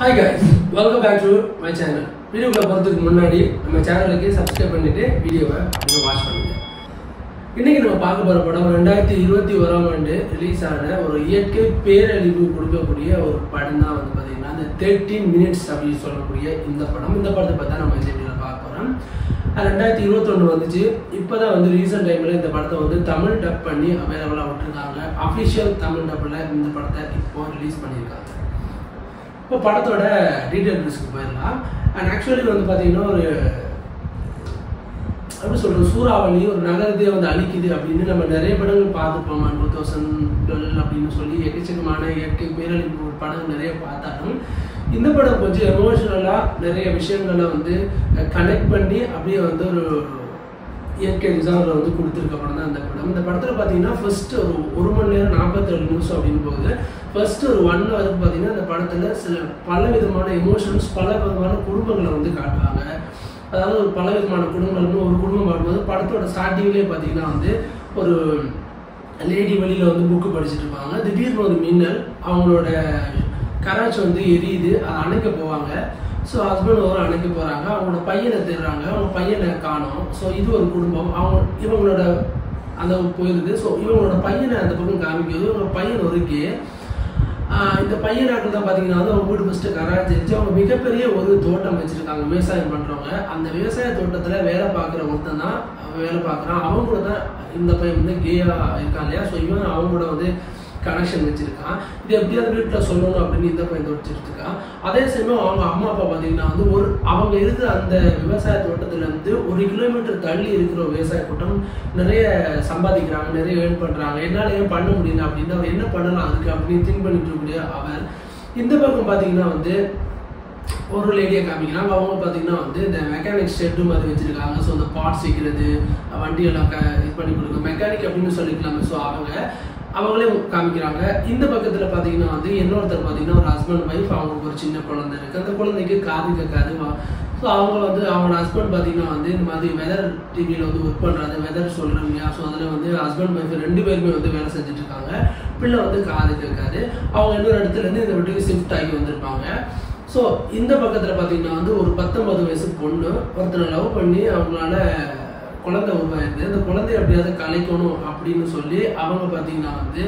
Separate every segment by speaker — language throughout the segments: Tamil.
Speaker 1: Hi guys welcome back to my channel வீடியோக்குள்ள போகிறதுக்கு முன்னாடி நம்ம சேனலுக்கு சப்ஸ்கிரைப் பண்ணிட்டு வீடியோவை நீங்கள் வாட்ச் பண்ணுங்க. இன்றைக்கி நம்ம பார்க்க போகிற படம் ரெண்டாயிரத்தி இருபத்தி ஓராம் ஆண்டு ரிலீஸ் ஆன ஒரு இயற்கை பேரழிவு கொடுக்கக்கூடிய ஒரு படம் தான் வந்து பார்த்தீங்கன்னா அந்த தேர்ட்டீன் மினிட்ஸ் அப்படின்னு சொல்லக்கூடிய இந்த படம். இந்த படத்தை பார்த்தா நம்ம இந்த வீடியோவில் பார்க்க போகிறோம் ரெண்டாயிரத்தி இருபத்தொன்று வந்துச்சு. இப்போ தான் வந்து ரீசெண்ட் டைமில் இந்த படத்தை வந்து தமிழ் டப் பண்ணி அவைலபிளாக விட்டுருக்காங்க. அஃபிஷியல் தமிழ் டப்பில் இந்த படத்தை இப்போ ரிலீஸ் பண்ணியிருக்காங்க. இப்போ படத்தோட டீட்டெயில்ஸ்க்கு போயிடலாம். அண்ட் ஆக்சுவலி வந்து பார்த்தீங்கன்னா ஒரு எப்படி சொல்கிறது சூறாவளி ஒரு நகரத்தையே வந்து அழிக்குது அப்படின்னு நம்ம நிறைய படங்கள் பார்த்துருப்போம். டூ தௌசண்ட் டுவெல் அப்படின்னு சொல்லி எக்கச்சக்கமான இயற்கை பேரழிவு படங்கள் நிறைய பார்த்தாலும் இந்த படம் கொஞ்சம் எமோஷனலாக நிறைய விஷயங்களை வந்து கனெக்ட் பண்ணி அப்படியே வந்து ஒரு இயற்கை டிசார்டர் வந்து கொடுத்துருக்க படம் தான் இந்த படம். இந்த படத்தில் பார்த்தீங்கன்னா ஃபர்ஸ்ட் ஒரு ஒரு மணி நேரம் நாற்பத்தேழு நிமிஷம் அப்படின்னு போகுது. ஃபர்ஸ்ட் ஒரு ஒன் ஹவருக்கு பார்த்தீங்கன்னா அந்த படத்தில் சில பல விதமான எமோஷன்ஸ் பல விதமான குடும்பங்களை வந்து காட்டுவாங்க. அதாவது ஒரு பல விதமான குடும்பங்கள்னு ஒரு குடும்பம் பார்க்கும்போது படத்தோட ஸ்டார்டிங்லேயே பார்த்தீங்கன்னா வந்து ஒரு லேடி வழியில் வந்து புக்கு படிச்சுட்டு இருப்பாங்க. திடீர்னு ஒரு மின்னல் அவங்களோட கராச்சி வந்து எரியுது அதை அணைக்க போவாங்க. ஸோ ஹஸ்பண்ட் ஒரு அணைக்க போகிறாங்க அவங்களோட பையனை தேடுறாங்க. அவங்க பையனை காணும். ஸோ இது ஒரு குடும்பம். அவங்க இவங்களோட அந்த போயிருது. ஸோ இவங்களோட பையனை அந்த பக்கம் காமிக்கிறது. இவங்க பையன் ஒரு கே. இந்த பையனாக்கள் தான் பார்த்தீங்கன்னா வந்து அவங்க வீடு ஃபஸ்ட்டு கராச்சி வச்சு அவங்க மிகப்பெரிய ஒரு தோட்டம் வச்சுருக்காங்க. விவசாயம் பண்ணுறவங்க அந்த விவசாய தோட்டத்தில் வேலை பார்க்குற ஒருத்தன் தான் வேலை பார்க்குறான். அவங்க கூட தான் இந்த பையன் வந்து கேயாக இருக்கான் இல்லையா? ஸோ இவன் அவங்க கூட வந்து கனெக்ஷன் வச்சுருக்கான். இது எப்படியாவது வீட்டில் சொல்லணும் அப்படின்னு இந்த பையன் வச்சுருக்கான் அதே சமயம் அவங்க அம்மா அப்பா பார்த்தீங்கன்னா வந்து ஒரு அவங்க இருக்கிற அந்த விவசாய தோட்டத்துலேருந்து ஒரு கிலோமீட்டர் தள்ளி இருக்கிற விவசாய கூட்டம் நிறைய சம்பாதிக்கிறாங்க நிறைய ஏர்ன் பண்ணுறாங்க என்னால் ஏன் பண்ண முடியல அப்படின்னு அவர் என்ன பண்ணலாம் அதுக்கு அப்படின்னு திங்க் பண்ணிட்டு இருக்கக்கூடிய அவர் இந்த பக்கம் பார்த்தீங்கன்னா வந்து ஒரு லேடியை காமிக்கிறாங்க அவங்க பார்த்தீங்கன்னா வந்து இந்த மெக்கானிக் ஷெட்டு மாதிரி வச்சிருக்காங்க. ஸோ அந்த பார்ட்ஸ் வைக்கிறது வண்டியெல்லாம் க இது பண்ணி கொடுக்க மெக்கானிக் அப்படின்னு சொல்லிக்கலாமே. ஸோ அவங்க அவங்களே காமிக்கிறாங்க. இந்த பக்கத்தில் பார்த்தீங்கன்னா வந்து இன்னொருத்தர் பார்த்தீங்கன்னா ஒரு ஹஸ்பண்ட் ஒய்ஃப் அவங்களுக்கு ஒரு சின்ன குழந்தை இருக்குது அந்த குழந்தைக்கு காது கேட்காது ஸோ அவங்க வந்து அவங்களோட ஹஸ்பண்ட் பார்த்தீங்கன்னா வந்து இந்த மாதிரி வெதர் டிவியில் வந்து ஒர்க் பண்ணுறாங்க வெதர் சொல்கிறாங்க இல்லையா ஸோ அதில் வந்து ஹஸ்பண்ட் ஒய்ஃப் ரெண்டு பேருமே வந்து வேலை செஞ்சுட்டு இருக்காங்க பிள்ளை வந்து காது கேட்காது. அவங்க இன்னொரு இடத்துலேருந்து இந்த வீட்டுக்கு ஷிஃப்ட் ஆகி வந்திருப்பாங்க. ஸோ இந்த பக்கத்தில் பார்த்தீங்கன்னா வந்து ஒரு பத்தொன்பது வயசு பொண்ணு ஒருத்தனை லவ் பண்ணி அவங்களால குழந்தை உருவாயிருது அந்த குழந்தைய எப்படியாவது கலைக்கணும் அப்படின்னு சொல்லி அவங்க பார்த்தீங்கன்னா வந்து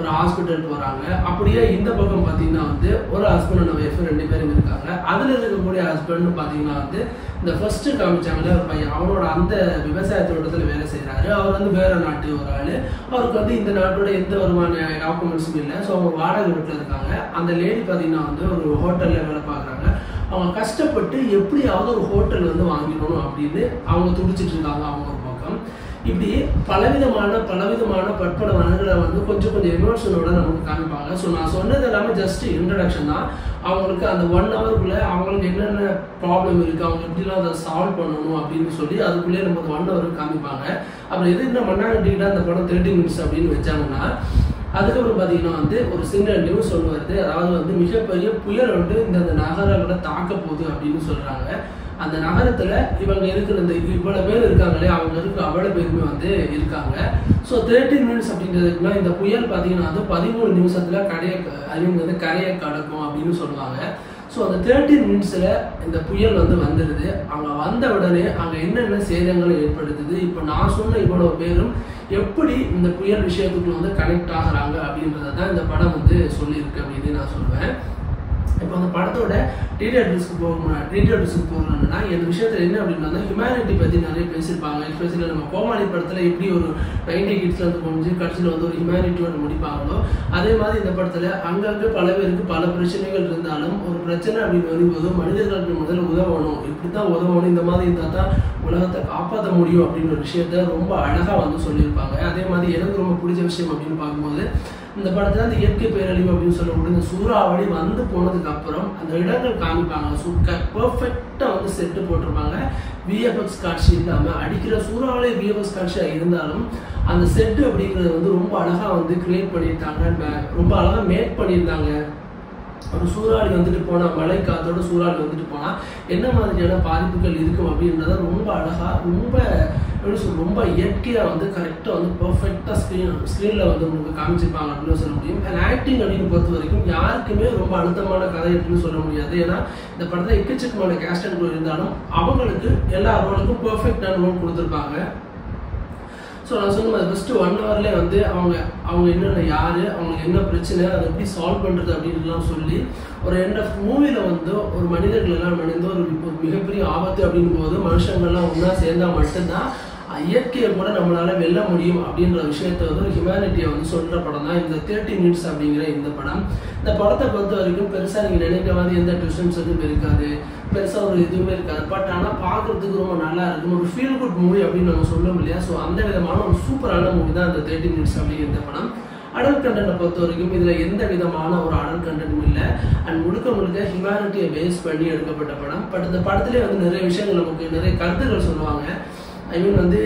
Speaker 1: ஒரு ஹாஸ்பிட்டல் போகிறாங்க அப்படியே இந்த பக்கம் பார்த்தீங்கன்னா வந்து ஒரு ஹஸ்பண்ட் அண்ட் ஒய்ஃப் ரெண்டு பேரும் இருக்காங்க. அதில் இருக்கக்கூடிய ஹஸ்பண்ட்னு பார்த்தீங்கன்னா வந்து இந்த ஃபர்ஸ்ட் காமிச்சாங்களே ஒரு பையன். அவனோட அந்த விவசாய தோட்டத்தில் வேலை செய்கிறாரு அவர் வந்து வேற நாட்டு ஒரு ஆள். அவருக்கு வந்து இந்த நாட்டோட எந்த வருமான டாக்குமெண்ட்ஸும் இல்லை. ஸோ அவங்க வாடகை வீட்டில் இருக்காங்க. அந்த லேடி பார்த்தீங்கன்னா வந்து ஒரு ஹோட்டலில் வேலை பார்க்குறாங்க. அவங்க கஷ்டப்பட்டு எப்படியாவது ஒரு ஹோட்டல் வந்து வாங்கிடணும் அப்படின்னு அவங்க துடிச்சிட்டு இருந்தாங்க அவங்க ஒரு பக்கம். இப்படி பலவிதமான பலவிதமான பற்பல மனங்களை வந்து கொஞ்சம் கொஞ்சம் எமோஷனோட நமக்கு காமிப்பாங்க. ஸோ நான் சொன்னது எல்லாமே ஜஸ்ட் இன்ட்ரடக்ஷன் தான். அவங்களுக்கு அந்த ஒன் ஹவருக்குள்ளே அவங்களுக்கு என்னென்ன ப்ராப்ளம் இருக்குது அவங்க எப்படிலாம் அதை சால்வ் பண்ணணும் அப்படின்னு சொல்லி அதுக்குள்ளேயே நமக்கு ஒன் ஹவருக்கு காமிப்பாங்க. அப்புறம் எது என்ன பண்ணாங்கட்டிக்கிட்டா அந்த படம் தேர்ட்டி மினிட்ஸ் அப்படின்னு வச்சாங்கன்னா அதுக்கப்புறம் பார்த்தீங்கன்னா வந்து ஒரு சிங்கிள் நியூஸ் ஒன்று வருது. அதாவது வந்து மிகப்பெரிய புயல் வந்து இந்த அந்த நகரங்களை தாக்க போகுது அப்படின்னு சொல்கிறாங்க அந்த நகரத்தில் இவங்க இருக்கிற இந்த இவ்வளோ பேர் இருக்காங்களே அவங்க இருக்கிற அவ்வளோ பேருமே வந்து இருக்காங்க. ஸோ தேர்ட்டின் மினிட்ஸ் அப்படின்றதுக்குலாம் இந்த புயல் பார்த்தீங்கன்னா வந்து பதிமூணு நிமிஷத்தில் கரையை அவங்க வந்து கரையை கடக்கும் அப்படின்னு சொல்லுவாங்க. ஸோ அந்த தேர்ட்டின் மினிட்ஸில் இந்த புயல் வந்து வந்துடுது அங்கே வந்த உடனே அங்கே என்னென்ன சேதங்கள் ஏற்படுத்துது? இப்போ நான் சொன்ன இவ்வளோ பேரும் எப்படி இந்த புயல் விஷயத்துக்கு வந்து கனெக்ட் ஆகுறாங்க அப்படின்றத தான் இந்த படம் வந்து சொல்லியிருக்கு அப்படின்னு நான் சொல்லுவேன் இப்போ அந்த படத்தோட டீடைல்ஸ்க்கு போகணும்? டீடைல்ஸ்க்கு போகணும்னா இந்த விஷயத்தில் என்ன அப்படின்னா ஹியூமனிட்டி பற்றி நிறைய பேசியிருப்பாங்க. எஸ்பெஷலி நம்ம கோமாளி படத்தில் எப்படி ஒரு நைன்டி கிட்ஸ்ல வந்து கொஞ்சம் கடைசியில் வந்து ஒரு ஹியூமனிட்டியோட முடிப்பாங்களோ அதே மாதிரி இந்த படத்தில் அங்கங்கே பல பேருக்கு பல பிரச்சனைகள் இருந்தாலும் ஒரு பிரச்சனை அப்படின்னு வரும்போது மனிதர்களுக்கு முதல்ல உதவணும். இப்படி தான் உதவணும். இந்த மாதிரி இருந்தால் தான் உலகத்தை காப்பாற்ற முடியும் அப்படின்ற விஷயத்த ரொம்ப அழகாக வந்து சொல்லியிருப்பாங்க. அதே மாதிரி எனக்கு ரொம்ப பிடிச்ச விஷயம் அப்படின்னு பார்க்கும்போது இந்த படத்துல அந்த இயற்கை பேரழிவு அப்படின்னு சொல்லக்கூடிய இந்த சூறாவளி வந்து போனதுக்கு அப்புறம் அந்த இடங்கள் காமிப்பாங்க. சூப்பர் பர்ஃபெக்டாக வந்து செட்டு போட்டிருப்பாங்க. விஎஃப்எக்ஸ் காட்சி இல்லாமல் அடிக்கிற சூறாவளி விஎஃப்எக்ஸ் காட்சியா இருந்தாலும் அந்த செட்டு அப்படிங்கிறது வந்து ரொம்ப அழகா வந்து கிரியேட் பண்ணியிருந்தாங்க. ரொம்ப அழகா மேக் பண்ணியிருந்தாங்க. ஒரு சூறாவளி வந்துட்டு போனா மழை காத்தோட சூறாவளி வந்துட்டு போனா என்ன மாதிரியான பாதிப்புகள் இருக்கும் அப்படின்றத ரொம்ப அழகா ரொம்ப எப்படி சொல்ல ரொம்ப இயற்கையாக வந்து கரெக்டாக வந்து பர்ஃபெக்டாக ஸ்க்ரீன் ஸ்க்ரீனில் வந்து உங்களுக்கு காமிச்சிருப்பாங்க அப்படின்னு சொல்ல முடியும். அண்ட் ஆக்டிங் அப்படின்னு பொறுத்த வரைக்கும் யாருக்குமே ரொம்ப அழுத்தமான கதை அப்படின்னு சொல்ல முடியாது. ஏன்னா இந்த படத்தில் எக்கச்சக்கமான கேஸ்ட் அண்ட் இருந்தாலும் அவங்களுக்கு எல்லா ரோலுக்கும் பர்ஃபெக்டான ரோல் கொடுத்துருப்பாங்க. ஸோ நான் சொன்ன மாதிரி ஃபஸ்ட்டு ஒன் ஹவர்லேயே வந்து அவங்க அவங்க என்னென்ன யார் அவங்களுக்கு என்ன பிரச்சனை அதை எப்படி சால்வ் பண்ணுறது அப்படின்லாம் சொல்லி ஒரு எண்ட் ஆஃப் மூவியில் வந்து ஒரு மனிதர்கள் எல்லாம் நடந்து ஒரு ஒரு மிகப்பெரிய ஆபத்து அப்படின் போது மனுஷங்கள்லாம் ஒன்றா சேர்ந்தால் மட்டும்தான் இயற்கையை கூட நம்மளால வெல்ல முடியும் அப்படின்ற விஷயத்த வந்து ஹியூமானிட்டியை ஹியூமனிட்டியை வந்து சொல்ற படம் தான். இந்த தேர்ட்டி மினிட்ஸ் அப்படிங்கிற இந்த படம். இந்த படத்தை பொறுத்த வரைக்கும் பெருசா நீங்க நினைக்கிற மாதிரி எந்த டியூஷன்ஸ் எதுவும் இருக்காது. பெருசா ஒரு இதுவுமே இருக்காது. பட் ஆனா பாக்குறதுக்கு ரொம்ப நல்லா இருக்கும். ஒரு ஃபீல் குட் மூவி அப்படின்னு நம்ம சொல்லும் இல்லையா? ஸோ அந்த விதமான ஒரு சூப்பரான மூவி தான் இந்த தேர்ட்டி மினிட்ஸ் அப்படிங்கிற இந்த படம். அடல் கண்டென்ட்டை பொறுத்த வரைக்கும் இதுல எந்த விதமான ஒரு அடல் கண்டென்ட்டும் இல்லை. அண்ட் முழுக்க முழுக்க ஹியூமனிட்டியை பேஸ் பண்ணி எடுக்கப்பட்ட படம். பட் இந்த படத்துலேயே வந்து நிறைய விஷயங்கள் நமக்கு நிறைய கருத்துக்கள் சொல்லுவாங்க. ஐ மீன் வந்து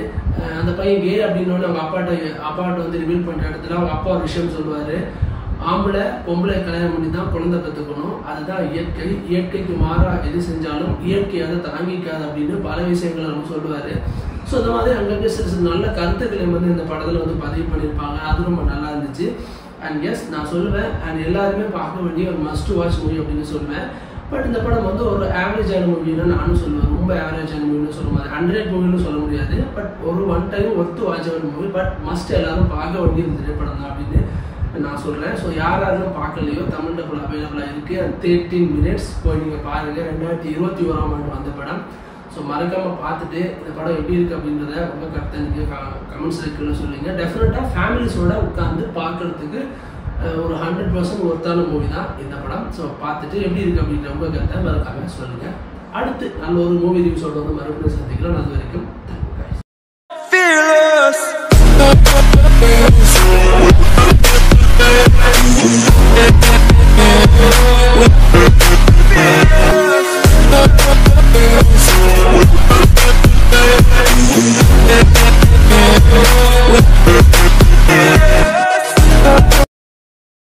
Speaker 1: அந்த பையன் வேறு அப்படின்னு அவங்க அப்பாட்ட அப்பாட்ட வந்து ரிவீல் பண்ணுற இடத்துல அவங்க அப்பா ஒரு விஷயம் சொல்லுவார். ஆம்பளை பொம்பளை கல்யாணம் பண்ணி தான் குழந்தை கற்றுக்கணும் அதுதான் இயற்கை இயற்கைக்கு மாறாக எது செஞ்சாலும் இயற்கை அதை தாங்கிக்காது அப்படின்னு பல விஷயங்களை நம்ம சொல்லுவார். ஸோ இந்த மாதிரி அங்கங்கே சில சில நல்ல கருத்துக்களை வந்து இந்த படத்தில் வந்து பதிவு பண்ணியிருப்பாங்க. அது ரொம்ப நல்லா இருந்துச்சு. அண்ட் எஸ் நான் சொல்லுவேன். அண்ட் எல்லாருமே பார்க்க வேண்டிய ஒரு மஸ்ட் வாட்ச் மூவி அப்படின்னு சொல்லுவேன். பட் இந்த படம் வந்து ஒரு ஆவரேஜான மூவின்னு நானும் சொல்லுவேன். ரொம்ப ஆவரேஜான மூவின்னு சொல்ல முடியாது. ஹண்ட்ரட் மூவின்னு சொல்ல முடியாது. பட் ஒரு ஒன் டைம் ஒர்த்து வாட்ச் வேண்டிய மூவி பட் மஸ்ட் எல்லாரும் பார்க்க வேண்டிய இந்த திரைப்படம் தான் அப்படின்னு நான் சொல்கிறேன் ஸோ யார் யாரும் பார்க்கலையோ தமிழ் டபுள் அவைலபிளாக இருக்குது தேர்ட்டீன் மினிட்ஸ் போய் நீங்கள் பாருங்கள் ரெண்டாயிரத்தி இருபத்தி ஓராம் ஆண்டு வந்த படம். ஸோ மறக்காமல் பார்த்துட்டு இந்த படம் எப்படி இருக்குது அப்படின்றத உங்கள் கருத்தை நீங்கள் கமெண்ட் செக்ஷனில் சொல்லுங்கள் டெஃபினட்டாக ஃபேமிலிஸோட உட்காந்து பார்க்குறதுக்கு ஒரு ஹண்ட்ரட் பர்சன்ட் ஒர்த்தான மூவி தான் இந்த படம். ஸோ பார்த்துட்டு எப்படி இருக்குது அப்படின்ற உங்கள் கருத்தை மறக்காமல் சொல்லுங்கள் அடுத்து நல்ல ஒரு மூவி ரிவ்யூஸோட வந்து மறுபடியும் சந்திக்கலாம் அது வரைக்கும்
Speaker 2: fearless.